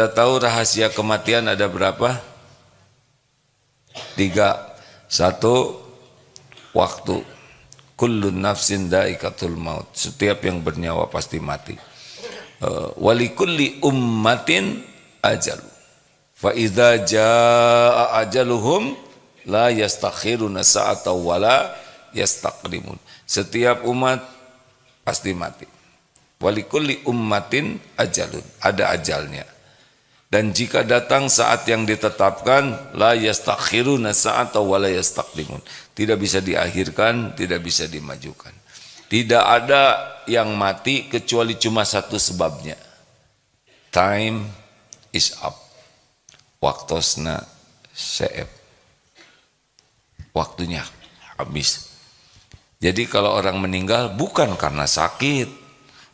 Kita tahu rahasia kematian ada berapa? Tiga. Satu, waktu. Kullun nafsin daikatul maut. Setiap yang bernyawa pasti mati. Uh, walikulli ummatin ajal. Fa idza jaa ajaluhum la yastakhiruna sa'ata wala. Setiap umat pasti mati. Walikulli ummatin ajalun. Ada ajalnya. Dan jika datang saat yang ditetapkan, la yastakhiruna sa'ata wa la yastaqdimun. Tidak bisa diakhirkan, tidak bisa dimajukan. Tidak ada yang mati kecuali cuma satu sebabnya. Time is up. Waktosna seep. Waktunya habis. Jadi kalau orang meninggal bukan karena sakit,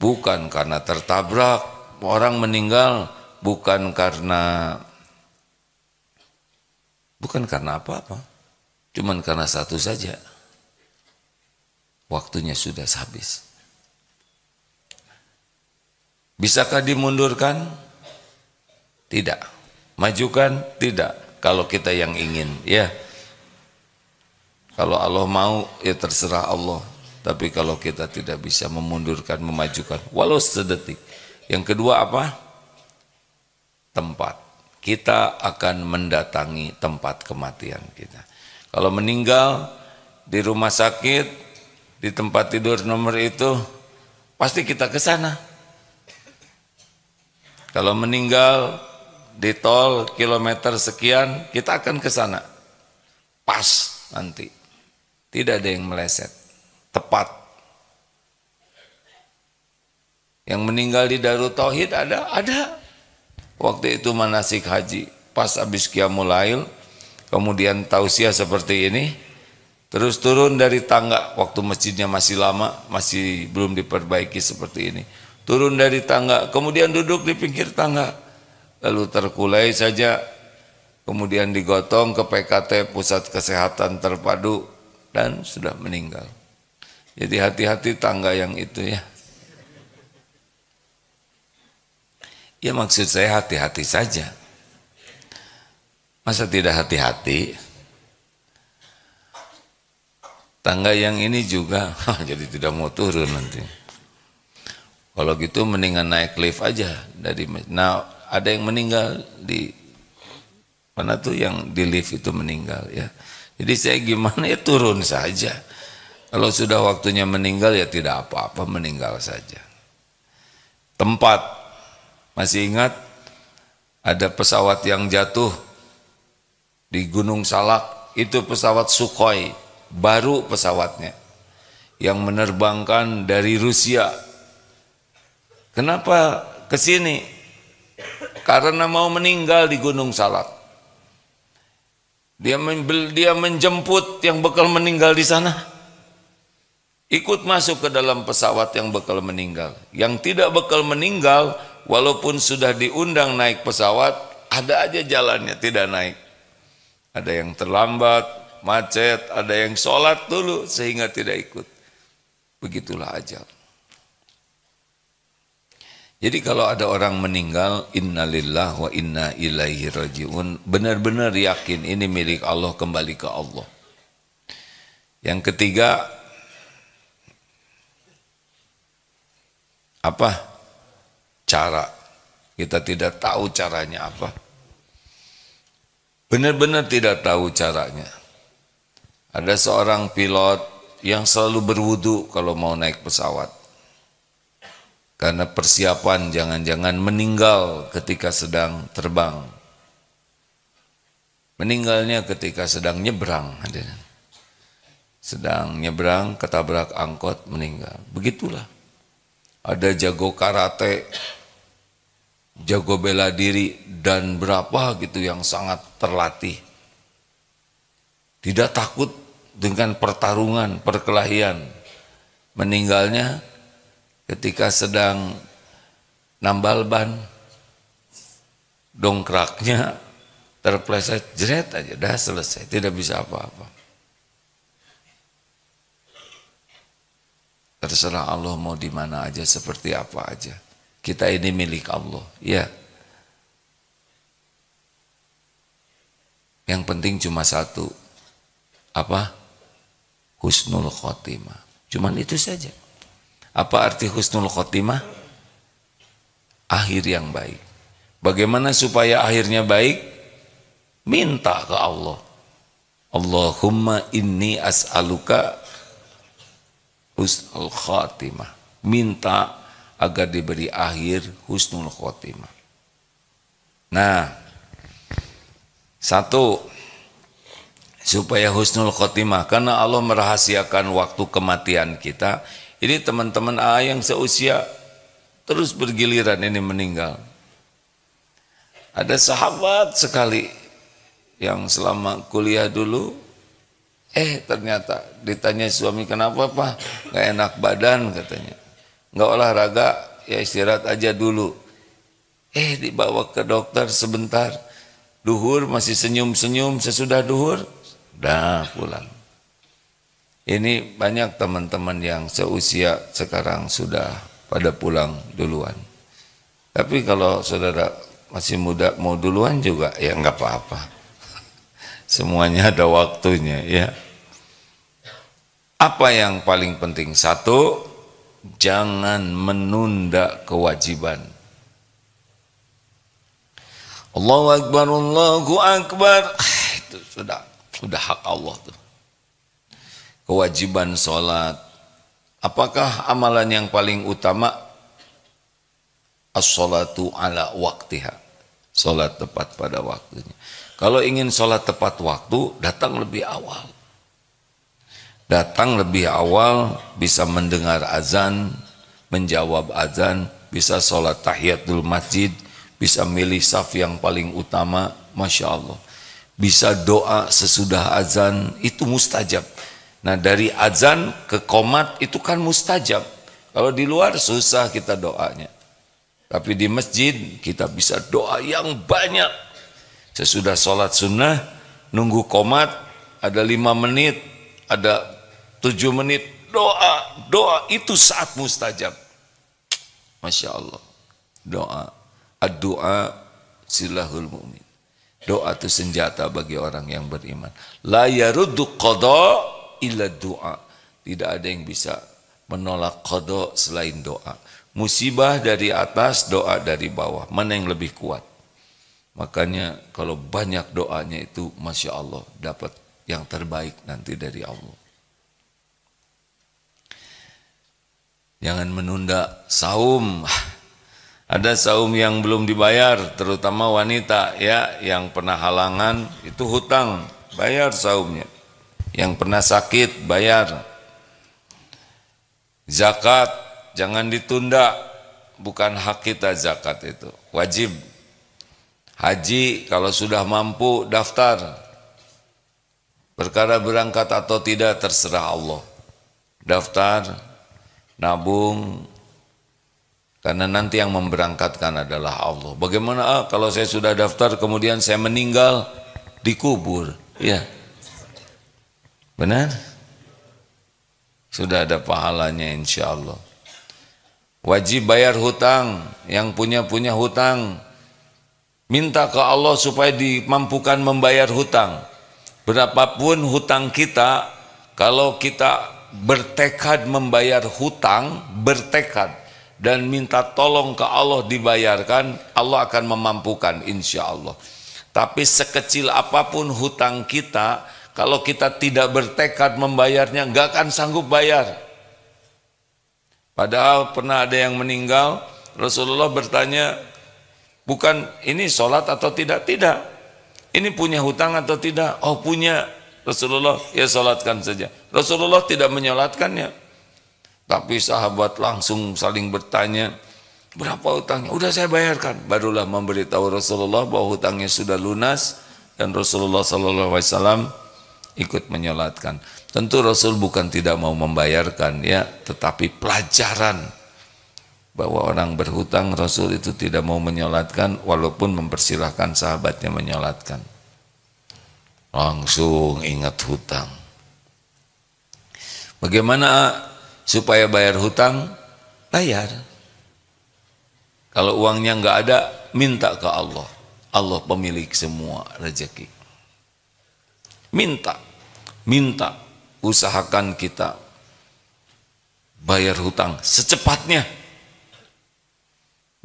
bukan karena tertabrak, orang meninggal bukan karena bukan karena apa-apa. Cuman karena satu saja. Waktunya sudah habis. Bisakah dimundurkan? Tidak. Majukan? Tidak. Kalau kita yang ingin, ya. Kalau Allah mau, ya terserah Allah. Tapi kalau kita tidak bisa memundurkan, memajukan, walau sedetik. Yang kedua apa? Tempat. Kita akan mendatangi tempat kematian kita. Kalau meninggal di rumah sakit, di tempat tidur nomor itu, pasti kita ke sana. Kalau meninggal di tol kilometer sekian, kita akan ke sana. Pas nanti. Tidak ada yang meleset. Tepat. Yang meninggal di Darut Tauhid ada? Ada. Waktu itu manasik haji, pas habis Qiyamul kemudian tausiah seperti ini, terus turun dari tangga waktu masjidnya masih lama, masih belum diperbaiki seperti ini. Turun dari tangga, kemudian duduk di pinggir tangga. Lalu terkulai saja, kemudian digotong ke PKT Pusat Kesehatan Terpadu dan sudah meninggal. Jadi hati-hati tangga yang itu ya. Ya maksud saya hati-hati saja. Masa tidak hati-hati? Tangga yang ini juga jadi tidak mau turun nanti. Kalau gitu mendingan naik lift aja dari nah ada yang meninggal di mana tuh yang di lift itu meninggal ya. Jadi saya gimana ya turun saja. Kalau sudah waktunya meninggal ya tidak apa-apa meninggal saja. Tempat masih ingat ada pesawat yang jatuh di Gunung Salak, itu pesawat Sukhoi, baru pesawatnya yang menerbangkan dari Rusia. Kenapa ke sini? Karena mau meninggal di Gunung Salak. Dia dia menjemput yang bekal meninggal di sana. Ikut masuk ke dalam pesawat yang bekal meninggal. Yang tidak bekal meninggal walaupun sudah diundang naik pesawat, ada aja jalannya tidak naik. Ada yang terlambat, macet, ada yang sholat dulu sehingga tidak ikut. Begitulah ajal. Jadi kalau ada orang meninggal, innalillah wa inna ilaihi rajiun, benar-benar yakin ini milik Allah kembali ke Allah. Yang ketiga, apa? Cara. Kita tidak tahu caranya apa. Benar-benar tidak tahu caranya. Ada seorang pilot yang selalu berwudu kalau mau naik pesawat. Karena persiapan jangan-jangan meninggal ketika sedang terbang. Meninggalnya ketika sedang nyebrang. Sedang nyebrang, ketabrak angkot, meninggal. Begitulah. Ada jago karate, jago bela diri dan berapa gitu yang sangat terlatih. Tidak takut dengan pertarungan, perkelahian. Meninggalnya ketika sedang nambal ban, dongkraknya terpleset jeret aja, dah selesai, tidak bisa apa-apa. Terserah Allah mau di mana aja, seperti apa aja. Kita ini milik Allah. Ya. Yang penting cuma satu. Apa? Husnul khotimah. Cuman itu saja. Apa arti husnul khotimah? Akhir yang baik. Bagaimana supaya akhirnya baik? Minta ke Allah. Allahumma inni as'aluka husnul khotimah. Minta agar diberi akhir husnul khotimah. Nah, satu supaya husnul khotimah karena Allah merahasiakan waktu kematian kita. Ini teman-teman A yang seusia terus bergiliran ini meninggal. Ada sahabat sekali yang selama kuliah dulu eh ternyata ditanya suami kenapa pak nggak enak badan katanya nggak olahraga ya istirahat aja dulu. Eh dibawa ke dokter sebentar. Duhur masih senyum-senyum sesudah duhur dah pulang. Ini banyak teman-teman yang seusia sekarang sudah pada pulang duluan. Tapi kalau saudara masih muda mau duluan juga ya nggak apa-apa. Semuanya ada waktunya ya. Apa yang paling penting? Satu jangan menunda kewajiban Allahu Akbar Allahu Akbar ah, itu sudah sudah hak Allah tuh kewajiban sholat apakah amalan yang paling utama as-salatu ala waktiha. Salat tepat pada waktunya. Kalau ingin salat tepat waktu, datang lebih awal. Datang lebih awal bisa mendengar azan, menjawab azan, bisa salat tahiyatul masjid, bisa milih saf yang paling utama, Masya Allah. Bisa doa sesudah azan, itu mustajab. Nah dari azan ke komat itu kan mustajab. Kalau di luar susah kita doanya. Tapi di masjid kita bisa doa yang banyak. Sesudah sholat sunnah, nunggu komat, ada lima menit, ada tujuh menit, doa, doa itu saat mustajab. Masya Allah. Doa. Ad-doa silahul mu'min. Doa itu senjata bagi orang yang beriman. La yaruddu qada illa doa. Tidak ada yang bisa menolak qada selain doa. Musibah dari atas, doa dari bawah. Mana yang lebih kuat? Makanya kalau banyak doanya itu Masya Allah dapat yang terbaik nanti dari Allah. Jangan menunda saum. Ada saum yang belum dibayar, terutama wanita ya yang pernah halangan itu hutang, bayar saumnya. Yang pernah sakit bayar. Zakat Jangan ditunda, bukan hak kita zakat itu, wajib. Haji kalau sudah mampu daftar. Perkara berangkat atau tidak terserah Allah. Daftar, nabung, karena nanti yang memberangkatkan adalah Allah. Bagaimana ah, kalau saya sudah daftar kemudian saya meninggal dikubur? Ya. Benar? Sudah ada pahalanya insya Allah. Wajib bayar hutang, yang punya-punya hutang. Minta ke Allah supaya dimampukan membayar hutang. Berapapun hutang kita, kalau kita bertekad membayar hutang, bertekad dan minta tolong ke Allah dibayarkan, Allah akan memampukan insya Allah. Tapi sekecil apa pun hutang kita, kalau kita tidak bertekad membayarnya, nggak akan sanggup bayar. Padahal pernah ada yang meninggal, Rasulullah bertanya, bukan ini sholat atau tidak? Tidak. Ini punya hutang atau tidak? Oh punya. Rasulullah, ya sholatkan saja. Rasulullah tidak menyolatkannya. Tapi sahabat langsung saling bertanya, berapa hutangnya? Udah saya bayarkan. Barulah memberitahu Rasulullah bahwa hutangnya sudah lunas dan Rasulullah SAW ikut menyolatkan. Tentu Rasul bukan tidak mau membayarkan ya, tetapi pelajaran bahwa orang berhutang Rasul itu tidak mau menyolatkan walaupun mempersilahkan sahabatnya menyolatkan. Langsung ingat hutang. Bagaimana supaya bayar hutang? Bayar. Kalau uangnya nggak ada, minta ke Allah. Allah pemilik semua rezeki. Minta, minta, usahakan kita bayar hutang secepatnya.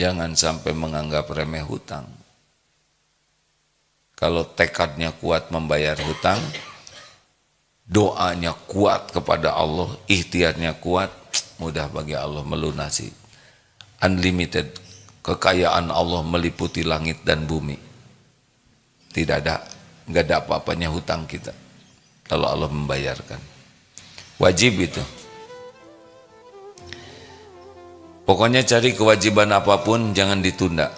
Jangan sampai menganggap remeh hutang. Kalau tekadnya kuat membayar hutang, doanya kuat kepada Allah, ikhtiarnya kuat, mudah bagi Allah melunasi. Unlimited kekayaan Allah meliputi langit dan bumi. Tidak ada, nggak ada apa-apanya hutang kita kalau Allah membayarkan. Wajib itu. Pokoknya cari kewajiban apa pun jangan ditunda.